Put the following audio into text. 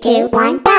two, one,